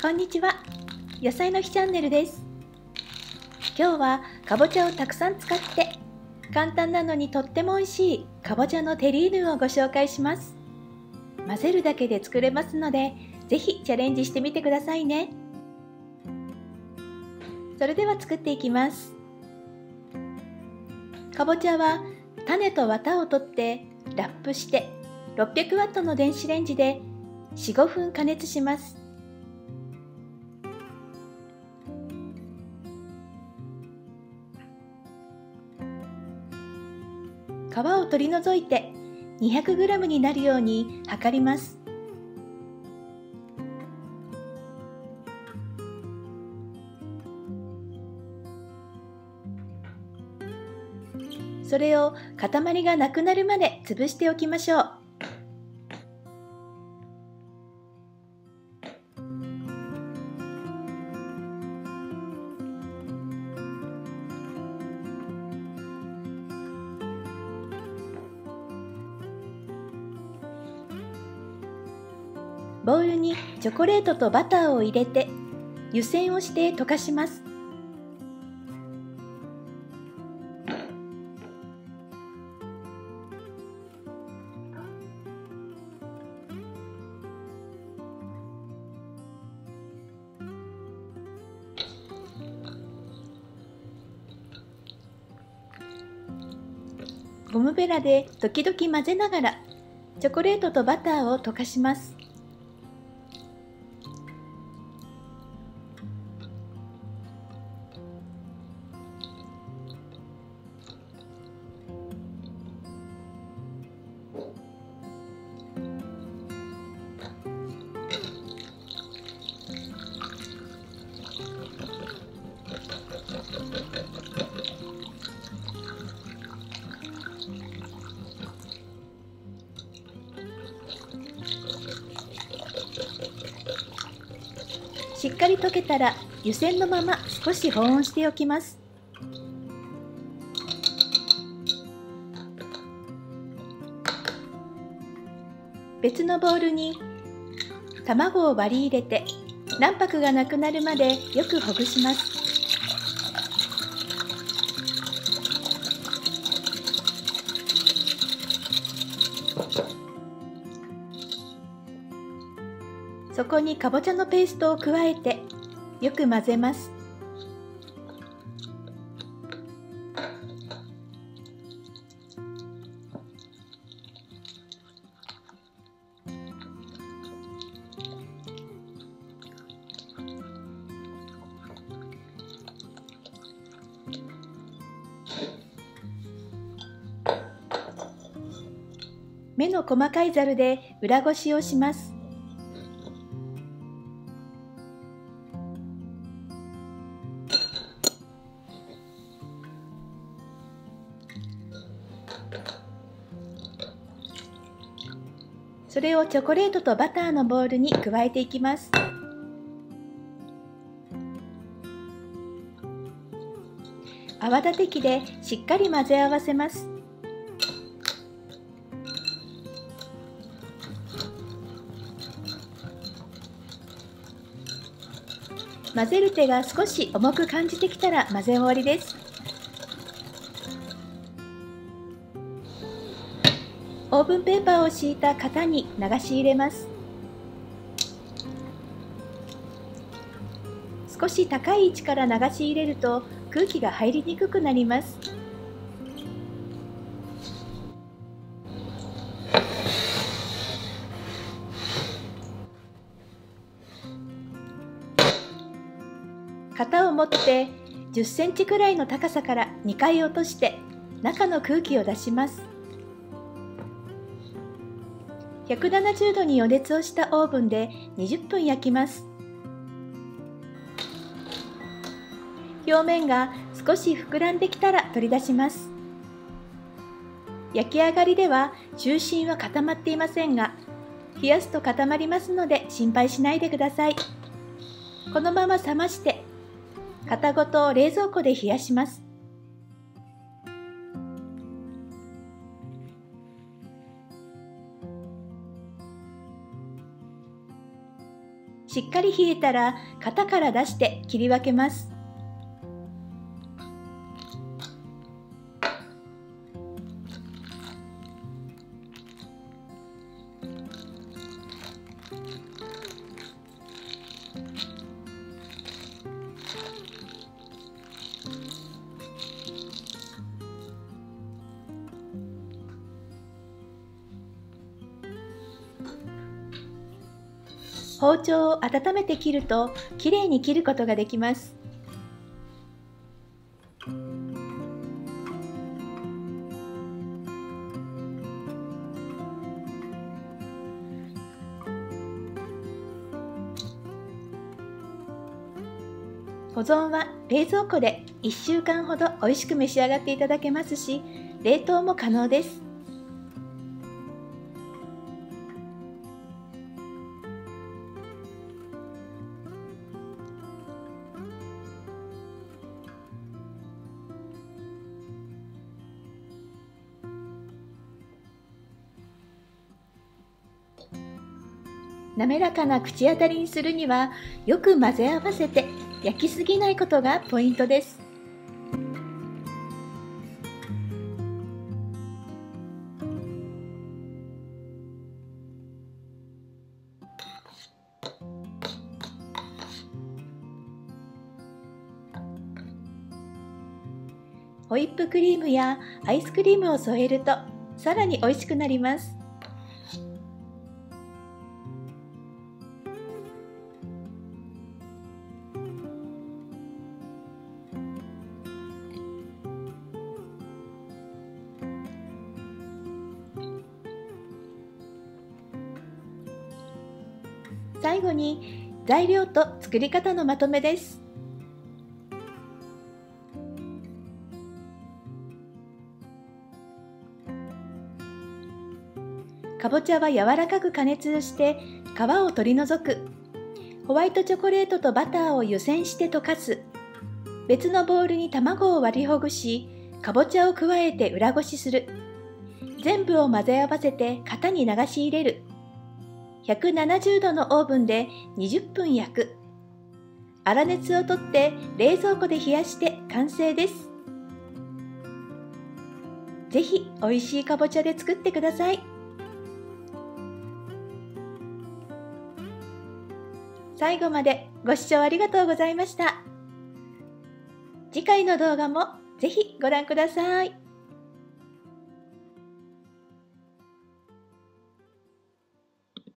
こんにちは。野菜の日チャンネルです。今日はかぼちゃをたくさん使って簡単なのにとっても美味しいかぼちゃのテリーヌをご紹介します。混ぜるだけで作れますのでぜひチャレンジしてみてくださいね。それでは作っていきます。かぼちゃは種と綿を取ってラップして600ワットの電子レンジで4、5分加熱します。皮を取り除いて 200g になるように測ります。それを塊がなくなるまで潰しておきましょう。ボウルにチョコレートとバターを入れて湯煎をして溶かします。ゴムベラで時々混ぜながらチョコレートとバターを溶かします。しっかり溶けたら湯煎のまま少し保温しておきます。別のボウルに卵を割り入れて卵白がなくなるまでよくほぐします。そこにかぼちゃのペーストを加えてよく混ぜます。目の細かいざるで裏ごしをします。それをチョコレートとバターのボウルに加えていきます。泡立て器でしっかり混ぜ合わせます。混ぜる手が少し重く感じてきたら混ぜ終わりです。オーブンペーパーを敷いた型に流し入れます。少し高い位置から流し入れると空気が入りにくくなります。型を持って10センチくらいの高さから2回落として中の空気を出します。170度に予熱をしたオーブンで20分焼きます。表面が少し膨らんできたら取り出します。焼き上がりでは中心は固まっていませんが冷やすと固まりますので心配しないでください。このまま冷まして型ごと冷蔵庫で冷やします。しっかり冷えたら型から出して切り分けます。包丁を温めて切るときれいに切ることができます。保存は冷蔵庫で1週間ほど美味しく召し上がっていただけますし冷凍も可能です。滑らかな口当たりにするにはよく混ぜ合わせて焼きすぎないことがポイントです。ホイップクリームやアイスクリームを添えるとさらに美味しくなります。最後に材料と作り方のまとめです。かぼちゃは柔らかく加熱して皮を取り除く。ホワイトチョコレートとバターを湯煎して溶かす。別のボウルに卵を割りほぐしかぼちゃを加えて裏ごしする。全部を混ぜ合わせて型に流し入れる。170度のオーブンで20分焼く。粗熱をとって冷蔵庫で冷やして完成です。ぜひ美味しいかぼちゃで作ってください。最後までご視聴ありがとうございました。次回の動画もぜひご覧ください。